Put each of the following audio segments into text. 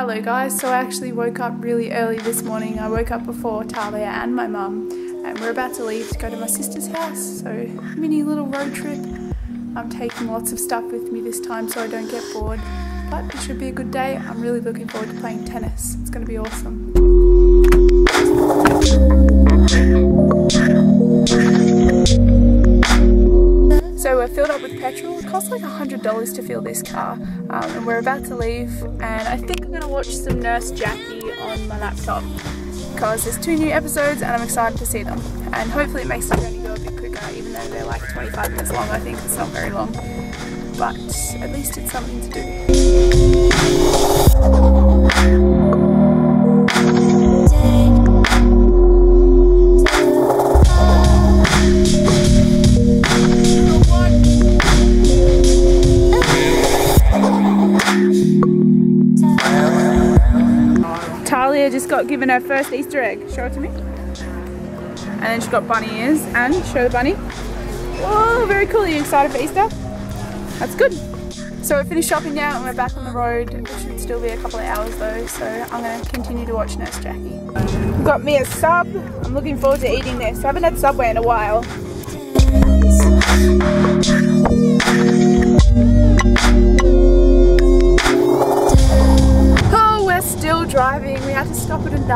Hello guys, so I actually woke up really early this morning. I woke up before Talia and my mum and we're about to leave to go to my sister's house. So mini little road trip. I'm taking lots of stuff with me this time so I don't get bored. But it should be a good day. I'm really looking forward to playing tennis. It's going to be awesome. Petrol. It costs like $100 to fill this car. Um, and we're about to leave. And I think I'm going to watch some Nurse Jackie on my laptop. Because there's two new episodes and I'm excited to see them. And hopefully it makes the journey go a bit quicker even though they're like 25 minutes long. I think it's not very long. But at least it's something to do. Got given her first Easter egg. Show it to me. And then she's got bunny ears and show the bunny. Oh, very cool. Are you excited for Easter? That's good. So we're finished shopping now and we're back on the road. It should still be a couple of hours though, so I'm going to continue to watch Nurse Jackie. We've got me a sub. I'm looking forward to eating this. I haven't had Subway in a while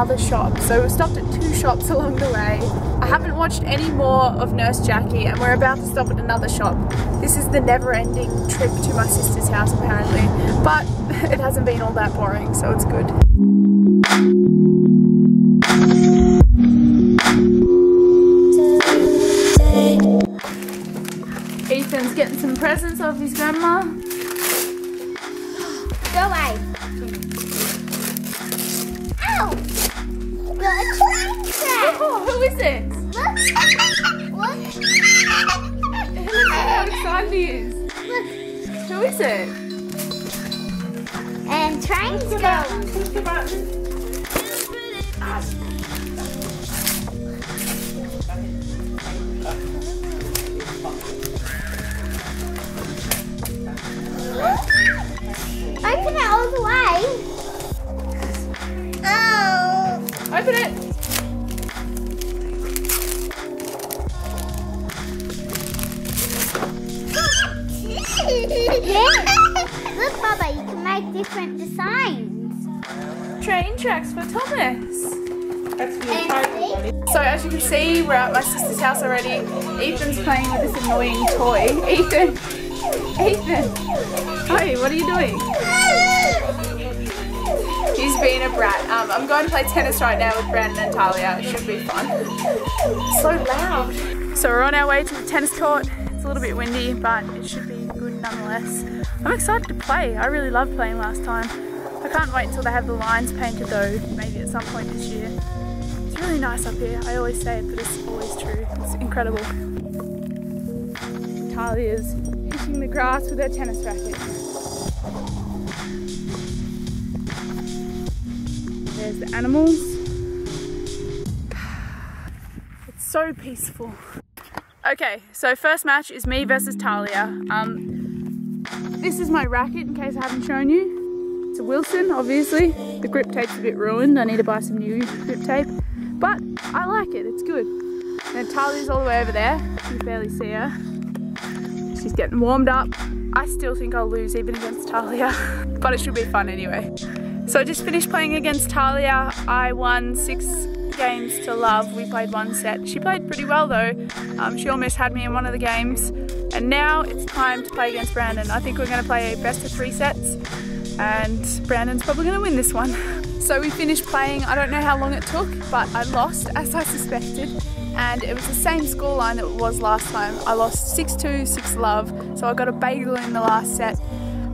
another shop. So we stopped at two shops along the way. I haven't watched any more of Nurse Jackie and we're about to stop at another shop. This is the never-ending trip to my sister's house apparently. But it hasn't been all that boring, so it's good. Ethan's getting some presents off his grandma. Go away. Oh, who is it? Look. Look how excited he is. Look. Who is it? And trying to go. Open it all the way. Open it. Train tracks for Thomas. So as you can see, we're at my sister's house already. Ethan's playing with this annoying toy. Ethan, Ethan, hi, what are you doing? He's being a brat. Um, I'm going to play tennis right now with Brandon and Talia. It should be fun. so loud. So we're on our way to the tennis court. It's a little bit windy, but it should be good nonetheless. I'm excited to play. I really loved playing last time. I can't wait until they have the lines painted though, maybe at some point this year. It's really nice up here. I always say it, but it's always true. It's incredible. Talia's hitting the grass with her tennis racket. There's the animals. It's so peaceful. Okay, so first match is me versus Talia. Um, this is my racket in case I haven't shown you. A Wilson, obviously. The grip tape's a bit ruined. I need to buy some new grip tape. But I like it, it's good. And Talia's all the way over there. You barely see her. She's getting warmed up. I still think I'll lose even against Talia, but it should be fun anyway. So I just finished playing against Talia. I won six games to love. We played one set. She played pretty well though. Um, she almost had me in one of the games. And now it's time to play against Brandon. I think we're going to play best of three sets. And Brandon's probably going to win this one. So we finished playing, I don't know how long it took, but I lost as I suspected. And it was the same scoreline that it was last time. I lost 6-2, 6 love. So I got a bagel in the last set.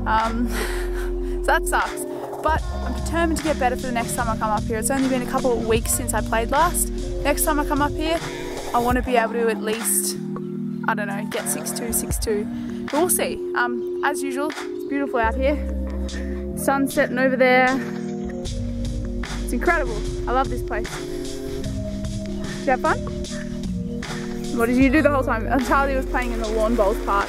Um, so that sucks. But I'm determined to get better for the next time I come up here. It's only been a couple of weeks since I played last. Next time I come up here, I want to be able to at least, I don't know, get 6-2, 6-2. But we'll see. Um, as usual, it's beautiful out here. Sun setting over there. It's incredible. I love this place. Did you have fun? What did you do the whole time? Charlie was playing in the lawn bowls part.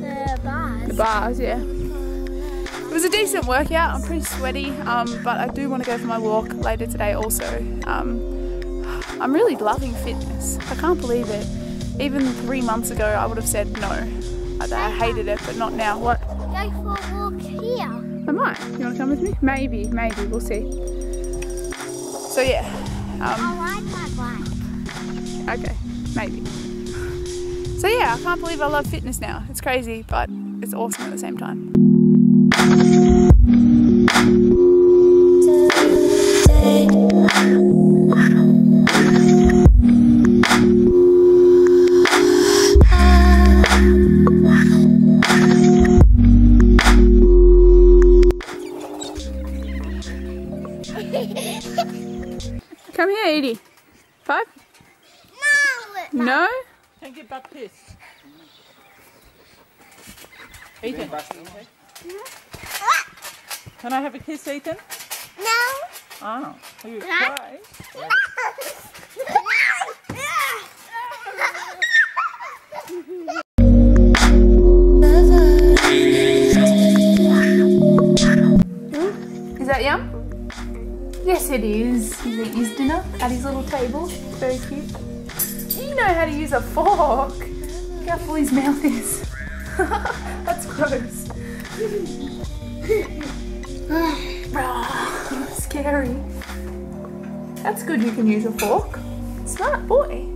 The bars. The bars, yeah. it was a decent workout. I'm pretty sweaty, um, but I do want to go for my walk later today also. Um, I'm really loving fitness. I can't believe it. Even three months ago, I would have said no. I, I hated it, but not now. What? Go for a walk here. I might. You want to come with me? Maybe, maybe. We'll see. So yeah. Um, I ride my bike. Okay, maybe. So yeah, I can't believe I love fitness now. It's crazy, but it's awesome at the same time. Can get. Ethan. Can I have a kiss, Ethan? No. Oh, you Huh? cry. Is that yum? Yes, it is. He's eating his dinner at his little table. Very cute. You know how to use a fork. Look how full his mouth is. That's gross. Ah, Scary. That's good you can use a fork. Smart boy.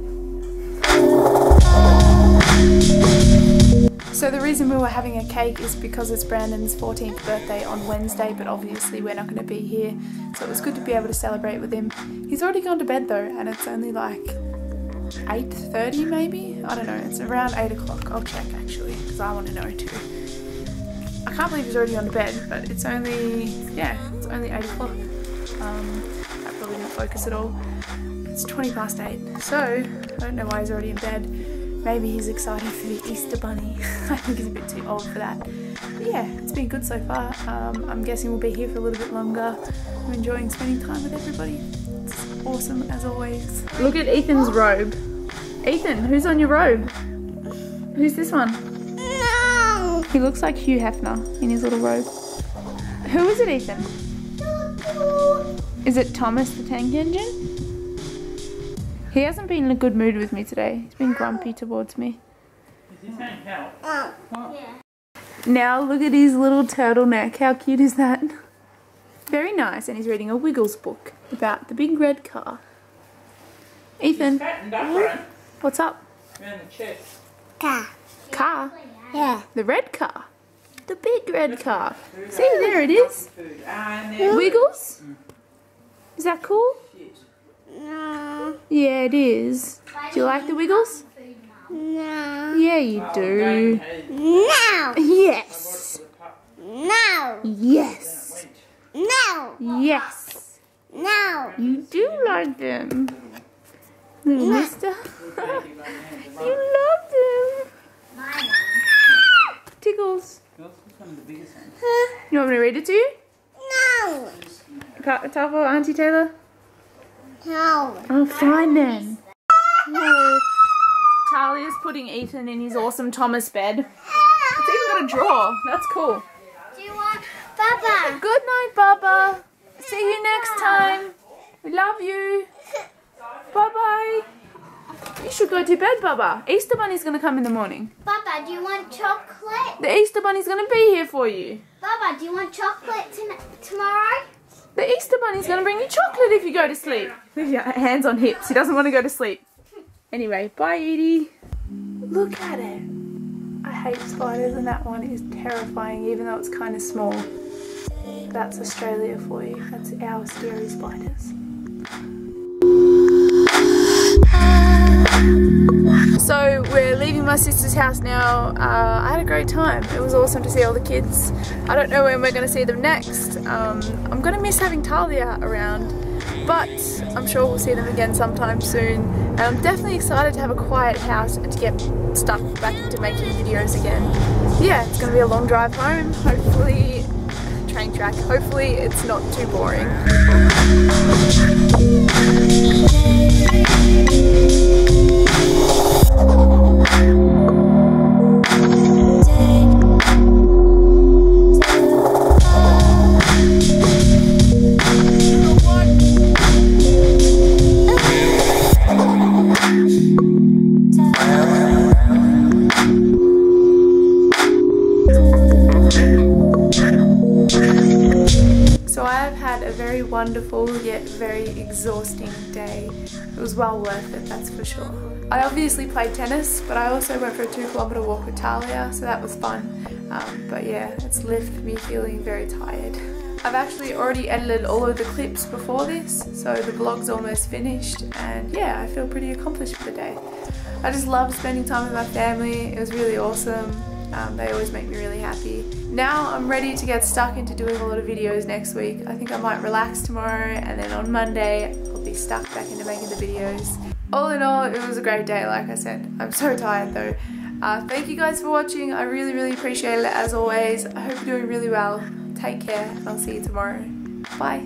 So the reason we were having a cake is because it's Brandon's 14th birthday on Wednesday, but obviously we're not going to be here, so it was good to be able to celebrate with him. He's already gone to bed though, and it's only like 8.30 maybe? I don't know, it's around 8 o'clock. I'll check actually, because I want to know too. I can't believe he's already on to bed, but it's only, yeah, it's only 8 o'clock. Um, that probably didn't focus at all. It's 20 past 8, so I don't know why he's already in bed. Maybe he's excited for the Easter Bunny. I think he's a bit too old for that. But yeah, it's been good so far. Um, I'm guessing we'll be here for a little bit longer. I'm enjoying spending time with everybody. It's awesome as always. Look at Ethan's robe. Ethan, who's on your robe? Who's this one? No. He looks like Hugh Hefner in his little robe. Who is it, Ethan? Is it Thomas the Tank Engine? He hasn't been in a good mood with me today. He's been grumpy towards me. Is this hand help? Yeah. Now look at his little turtleneck. How cute is that? Very nice. And he's reading a Wiggles book about the big red car. Ethan, up, what's up? Around the chest. Car. Car? Yeah. The red car. The big red car. See, there it is. Food. Ah, and then Wiggles? Is that cool? shit. No. Yeah, it is. Do you like the Wiggles? No. Yeah, you Oh, do. okay. No. Yes. No. Yes. No. Yes. No. You do like them. Little mister. you love them. Tickles. Yours is one of the biggest ones. You want me to read it to you? No. Ka- Auntie Taylor? No. Oh, fine then. Oh. Talia's putting Ethan in his awesome Thomas bed. It's even got a drawer. That's cool. Do you want Baba? Good night, Baba. See you next time. We love you. Bye bye. You should go to bed, Baba. Easter Bunny's gonna come in the morning. Baba, do you want chocolate? The Easter Bunny's gonna be here for you. Baba, do you want chocolate tomorrow? The Easter Bunny's gonna bring you chocolate if you go to sleep. Yeah, hands on hips. He doesn't want to go to sleep. Anyway, bye, Edie. Look at it. I hate spiders, and that one is terrifying, even though it's kind of small. That's Australia for you. That's our scary spiders. So we're leaving my sister's house now. Uh, I had a great time. It was awesome to see all the kids. I don't know when we're going to see them next. Um, I'm going to miss having Talia around, but I'm sure we'll see them again sometime soon. And I'm definitely excited to have a quiet house and to get stuck back into making videos again. Yeah, it's going to be a long drive home. Hopefully, train track. Hopefully, it's not too boring. Well worth it, that's for sure. I obviously played tennis, but I also went for a two kilometre walk with Talia, so that was fun. Um, but yeah, it's left me feeling very tired. I've actually already edited all of the clips before this, so the vlog's almost finished, and yeah, I feel pretty accomplished for the day. I just love spending time with my family, it was really awesome. Um, they always make me really happy. Now I'm ready to get stuck into doing a lot of videos next week. I think I might relax tomorrow and then on Monday I'll be stuck back into making the videos. All in all, it was a great day, like I said. I'm so tired though. Uh, thank you guys for watching. I really, really appreciate it as always. I hope you're doing really well. Take care and I'll see you tomorrow. Bye.